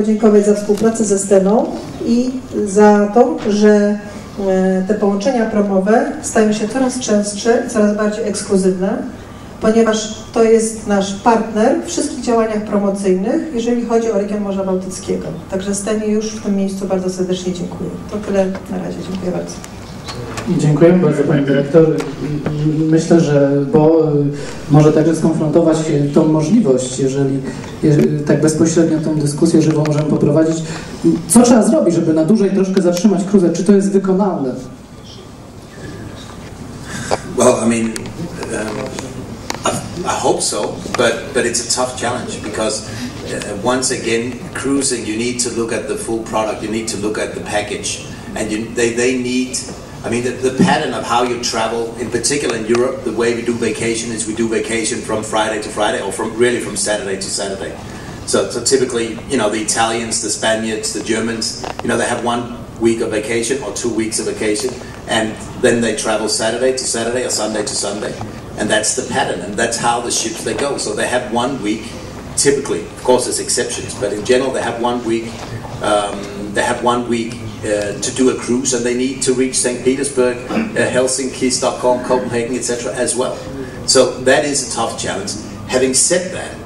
podziękować za współpracę ze Steną i za to, że e, te połączenia promowe stają się coraz częstsze i coraz bardziej ekskluzywne, ponieważ to jest nasz partner w wszystkich działaniach promocyjnych, jeżeli chodzi o region Morza Bałtyckiego. Także Stenie już w tym miejscu bardzo serdecznie dziękuję. To tyle na razie. Dziękuję bardzo. Dziękuję bardzo Pani Dyrektor. Myślę, że bo y, może także skonfrontować tą możliwość, jeżeli tak bezpośrednio tą dyskusję żywą możemy poprowadzić. Co trzeba zrobić, żeby na dłużej troszkę zatrzymać kruzę? Czy to jest wykonalne? Well, I mean, um, I hope so, but but it's a tough challenge because uh, once again, cruising, you need to look at the full product, you need to look at the package, and you, they they need I mean, the, the, pattern of how you travel, in particular in Europe, the way we do vacation is we do vacation from Friday to Friday, or from really from Saturday to Saturday. So, so typically, you know, the Italians, the Spaniards, the Germans, you know, they have one week of vacation or two weeks of vacation, and then they travel Saturday to Saturday or Sunday to Sunday, and that's the pattern, and that's how the ships they go. So they have one week, typically, of course, there's exceptions, but in general, they have one week. Um, they have one week uh, to do a cruise, and they need to reach St. Petersburg, uh, Helsinki, Stockholm, Copenhagen, etc. as well. So that is a tough challenge. Having said that,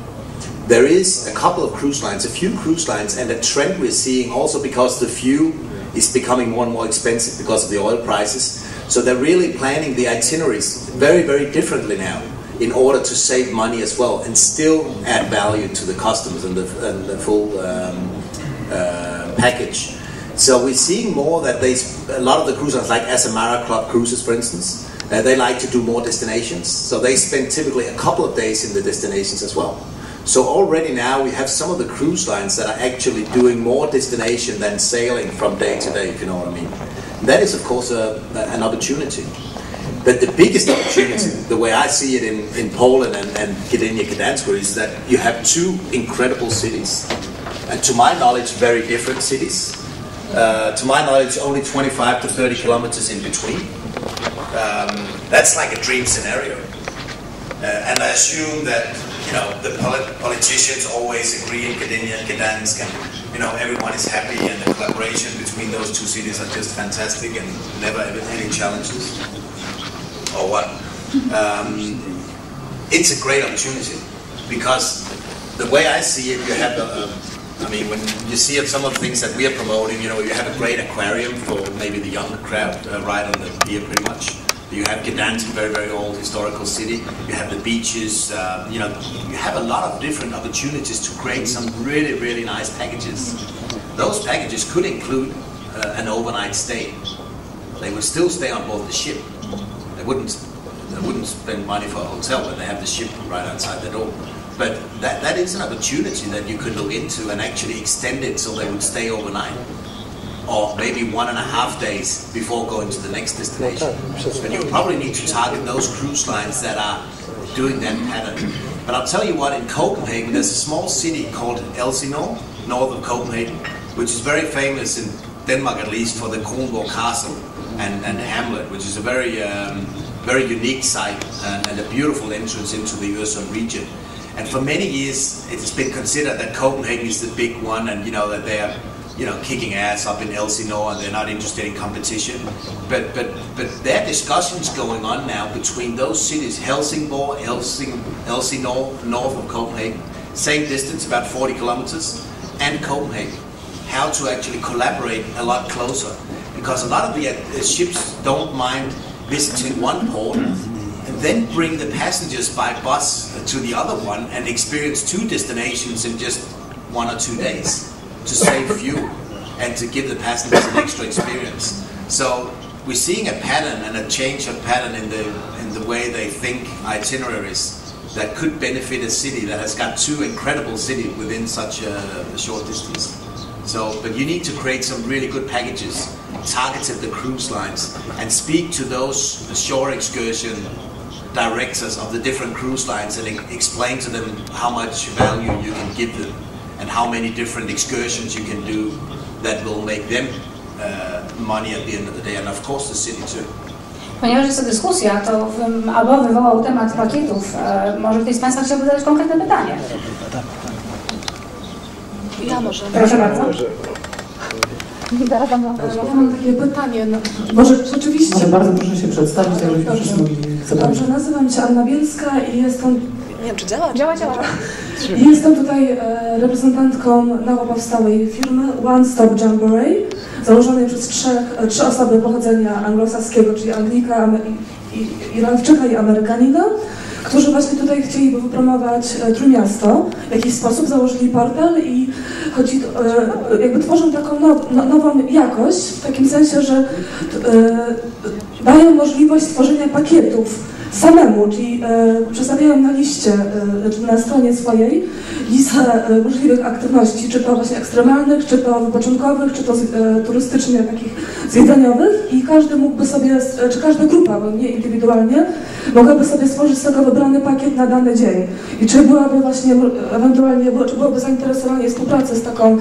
there is a couple of cruise lines, a few cruise lines, and a trend we're seeing also because the fuel is becoming more and more expensive because of the oil prices. So they're really planning the itineraries very, very differently now in order to save money as well and still add value to the customers and the, and the full um, uh, package. So we're seeing more that they, a lot of the cruisers, like Asamara Club Cruises, for instance, uh, they like to do more destinations. So they spend typically a couple of days in the destinations as well. So already now we have some of the cruise lines that are actually doing more destination than sailing from day to day, if you know what I mean. That is, of course, a, an opportunity. But the biggest opportunity, the way I see it in, in Poland and, and Gdynia Gdansk, is that you have two incredible cities, and to my knowledge, very different cities. Uh, to my knowledge, only 25 to 30 kilometers in between. Um, that's like a dream scenario. Uh, and I assume that, you know, the polit politicians always agree in Gdynia and Gdansk, and, you know, everyone is happy, and the collaboration between those two cities are just fantastic and never ever any challenges. Or what? Um, it's a great opportunity because the way I see it, you have a, a I mean, when you see some of the things that we are promoting, you know, you have a great aquarium for maybe the younger crowd uh, right on the pier pretty much. You have Gdansk, very, very old historical city. You have the beaches. Uh, you know, you have a lot of different opportunities to create some really, really nice packages. Those packages could include uh, an overnight stay. They would still stay on board the ship. They wouldn't, they wouldn't spend money for a hotel when they have the ship right outside the door. But that, that is an opportunity that you could look into and actually extend it so they would stay overnight. Or maybe one and a half days before going to the next destination. But you probably need to target those cruise lines that are doing that pattern. But I'll tell you what, in Copenhagen, there's a small city called Elsinore, north of Copenhagen, which is very famous in Denmark at least for the Kronborg Castle and, and Hamlet, which is a very, um, very unique site and, and a beautiful entrance into the Øresund region. And for many years, it's been considered that Copenhagen is the big one, and you know that they are, you know, kicking ass up in Elsinore, and they're not interested in competition. But but but there are discussions going on now between those cities, Helsingborg, Elsing, Elsinore, north of Copenhagen, same distance, about 40 kilometers, and Copenhagen, how to actually collaborate a lot closer, because a lot of the uh, ships don't mind visiting one port then bring the passengers by bus to the other one and experience two destinations in just one or two days to save fuel and to give the passengers an extra experience. So we're seeing a pattern and a change of pattern in the in the way they think itineraries that could benefit a city that has got two incredible cities within such a, short distance. So, but you need to create some really good packages targeted the cruise lines and speak to those shore excursion directors of the different cruise lines and explain to them how much value you can give them and how many different excursions you can do that will make them uh, money at the end of the day and of course the city too. Ponieważ jest to dyskusja, to albo wywołał temat pakietów. Może ktoś z Państwa chciałby zadać konkretne pytanie? Ja może. Proszę bardzo. Ja mam takie pytanie, no, może rzeczywiście... Może bardzo proszę się przedstawić, tak żebyśmy mogli. Dobrze, nazywam się Anna Bielska i jestem, Nie wiem, czy działa? Działa, działa. i jestem tutaj e, reprezentantką nowo powstałej firmy One Stop Jamboree, założonej przez trzech, e, trzy osoby pochodzenia anglosaskiego, czyli Anglika, Ame- i- i- Irlandczyka i Amerykanina, którzy właśnie tutaj chcieliby wypromować e, Trójmiasto. W jakiś sposób założyli portal i chodzi, e, jakby tworzą taką now, no, nową jakość, w takim sensie, że e, dają możliwość tworzenia pakietów samemu, czyli e, przedstawiają na liście, e, na stronie swojej listę e, możliwych aktywności, czy to właśnie ekstremalnych, czy to wypoczynkowych, czy to turystycznie takich zwiedzeniowych i każdy mógłby sobie, czy każda grupa, bo nie indywidualnie, mogłaby sobie stworzyć z tego wybrany pakiet na dany dzień. I czy byłaby właśnie, ewentualnie, czy byłoby zainteresowanie współpracy z taką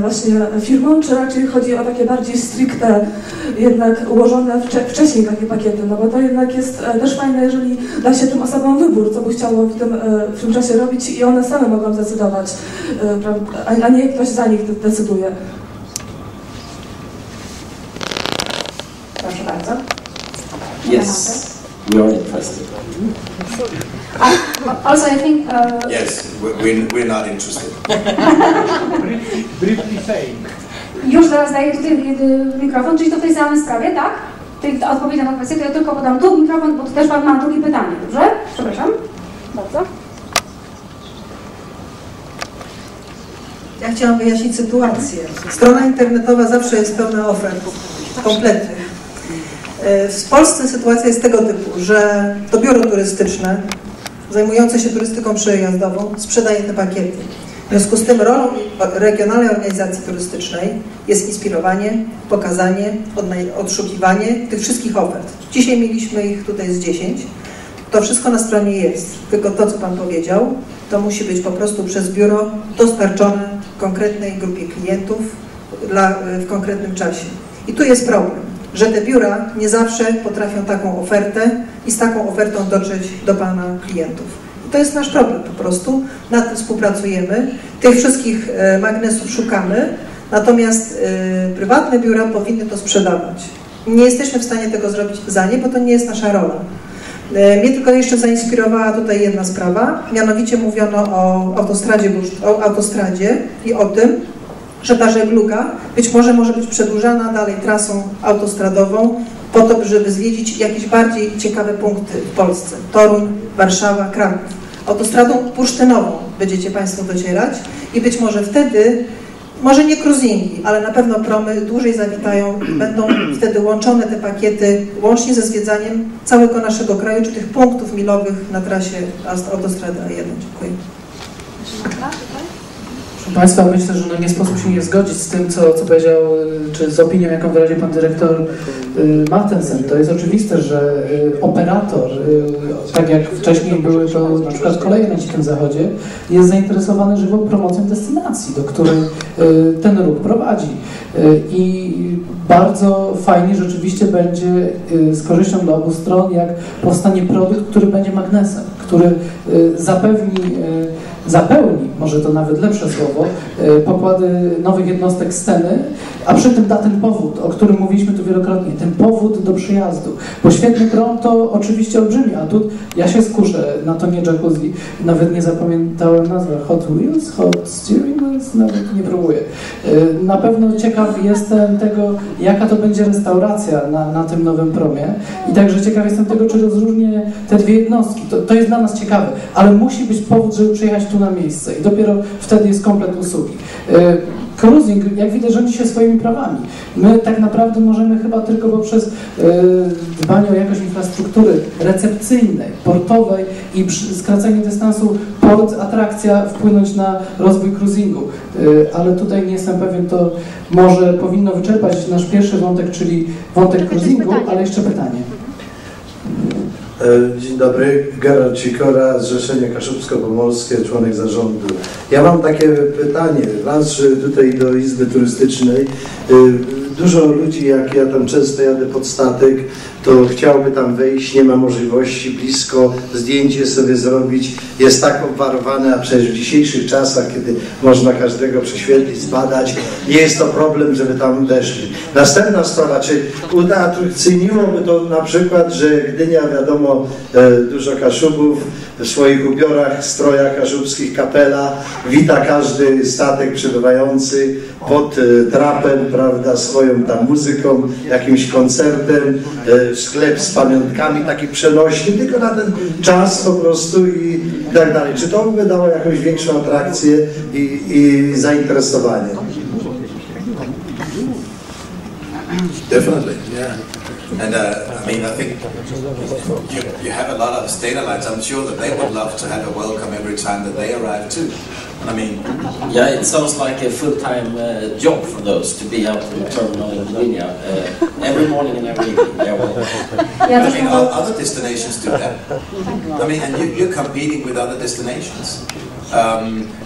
właśnie firmą, czy raczej chodzi o takie bardziej stricte, jednak ułożone wcze, wcześniej takie pakiety, no bo to jednak jest też fajne, jeżeli da się tym osobom wybór, co by chciało w tym, e, w tym czasie robić i one same mogą zdecydować, e, prawda, a, nie ktoś za nich de- decyduje. Proszę bardzo. Yes, we are interested. Also, I think uh, Yes, we- we're, we're not interested. Briefly saying. już zaraz daję tutaj mikrofon, czyli to w tej samej sprawie, tak? Tej odpowiedź na kwestię, to ja tylko podam tu mikrofon, bo tu też Pan ma drugie pytanie, dobrze? Przepraszam. Bardzo. Ja chciałam wyjaśnić sytuację. Strona internetowa zawsze jest pełna ofert, kompletnych. E, W Polsce sytuacja jest tego typu, że to biuro turystyczne zajmujące się turystyką przejazdową sprzedaje te pakiety. W związku z tym rolą regionalnej organizacji turystycznej jest inspirowanie, pokazanie, odszukiwanie tych wszystkich ofert. Dzisiaj mieliśmy ich tutaj z 10. To wszystko na stronie jest, tylko to, co Pan powiedział, to musi być po prostu przez biuro dostarczone konkretnej grupie klientów dla, w konkretnym czasie. I tu jest problem, że te biura nie zawsze potrafią taką ofertę i z taką ofertą dotrzeć do Pana klientów. To jest nasz problem po prostu, nad tym współpracujemy, tych wszystkich e, magnesów szukamy, natomiast e, prywatne biura powinny to sprzedawać. Nie jesteśmy w stanie tego zrobić za nie, bo to nie jest nasza rola. E, Mnie tylko jeszcze zainspirowała tutaj jedna sprawa, mianowicie mówiono o autostradzie, o autostradzie i o tym, że ta żegluga być może może być przedłużana dalej trasą autostradową po to, żeby zwiedzić jakieś bardziej ciekawe punkty w Polsce. Toruń, Warszawa, Kraków. Autostradą bursztynową będziecie Państwo docierać i być może wtedy, może nie cruisingi, ale na pewno promy dłużej zawitają, będą wtedy łączone te pakiety, łącznie ze zwiedzaniem całego naszego kraju, czy tych punktów milowych na trasie autostrady A1. Dziękuję. Proszę Państwa, myślę, że no nie sposób się nie zgodzić z tym, co, co powiedział, y, czy z opinią, jaką wyraził Pan Dyrektor y, Martensen. To jest oczywiste, że y, operator, tak jak wcześniej były to na przykład koleje na Dzikim Zachodzie, jest zainteresowany żywą promocją destynacji, do której ten ruch prowadzi. I bardzo fajnie rzeczywiście będzie z korzyścią dla obu stron, jak powstanie produkt, który będzie magnesem, który zapewni zapełni, może to nawet lepsze słowo, e, pokłady nowych jednostek sceny, a przy tym da ten powód, o którym mówiliśmy tu wielokrotnie, ten powód do przyjazdu. Bo świetny prom to oczywiście olbrzymi atut. Ja się skuszę na to nie jacuzzi, nawet nie zapamiętałem nazwy. Hot Wheels, Hot Steering Wheels, nawet nie próbuję. E, Na pewno ciekaw jestem tego, jaka to będzie restauracja na, na tym nowym promie i także ciekaw jestem tego, czy rozróżnię te dwie jednostki. To, to jest dla nas ciekawe, ale musi być powód, żeby przyjechać tu na miejsce i dopiero wtedy jest komplet usługi. Cruising, jak widać, rządzi się swoimi prawami. My tak naprawdę możemy chyba tylko poprzez e, dbanie o jakość infrastruktury recepcyjnej, portowej i skracenie dystansu port, atrakcja wpłynąć na rozwój cruisingu. E, Ale tutaj nie jestem pewien, to może powinno wyczerpać nasz pierwszy wątek, czyli wątek cruisingu, ale jeszcze pytanie. E, Dzień dobry, Gerard Sikora, Zrzeszenie Kaszubsko-Pomorskie, członek zarządu. Ja mam takie pytanie, raz tutaj do Izby Turystycznej. e, Dużo ludzi, jak ja tam często jadę pod statek, to chciałby tam wejść, nie ma możliwości blisko zdjęcie sobie zrobić, jest tak obwarowany, a przecież w dzisiejszych czasach, kiedy można każdego prześwietlić, zbadać, nie jest to problem, żeby tam weszli. Następna sprawa, czy uatrakcyjniłoby to na przykład, że Gdynia, wiadomo, e, dużo kaszubów w swoich ubiorach, strojach kaszubskich, kapela, wita każdy statek przybywający pod e, trapem, prawda, swoją tam muzyką, jakimś koncertem, e, sklep z pamiątkami, taki przenośny, tylko na ten czas po prostu i tak dalej. Czy to by dało jakąś większą atrakcję i, i zainteresowanie? Definitely, yeah. And uh, I mean, I think you, you have a lot of Stena lines. I'm sure that they would love to have a welcome every time that they arrive too. I mean, Yeah, it sounds like a full-time uh, job for those to be out in the terminal in Gdynia uh, every morning and every evening. Yeah, well, Ja I mean, other destinations do that. I mean, and you, you're competing with other destinations. Um,